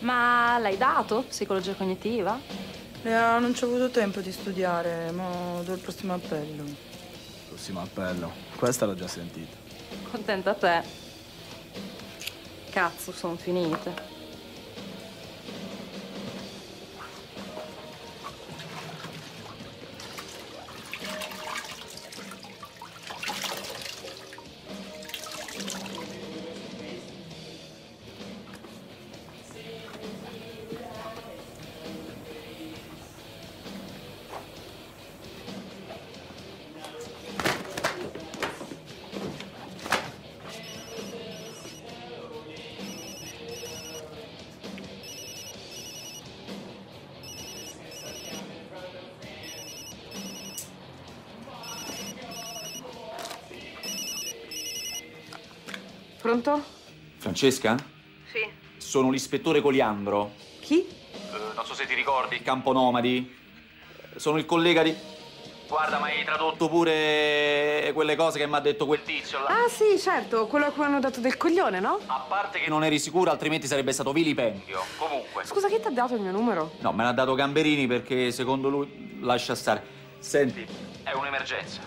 Ma l'hai dato? Psicologia cognitiva? Lea, non ci ho avuto tempo di studiare, ma do il prossimo appello. Prossimo appello. Questa l'ho già sentita. Contenta te. Cazzo, sono finite. Pronto? Francesca? Sì. Sono l'ispettore Coliandro. Chi? Eh, non so se ti ricordi, il campo nomadi. Sono il collega di... Guarda, ma hai tradotto pure quelle cose che mi ha detto quel tizio là. Ah, sì, certo, quello a cui hanno dato del coglione, no? A parte che non eri sicuro, altrimenti sarebbe stato vilipendio. Comunque. Scusa, chi ti ha dato il mio numero? No, me l'ha dato Gamberini perché secondo lui lascia stare. Senti, è un'emergenza.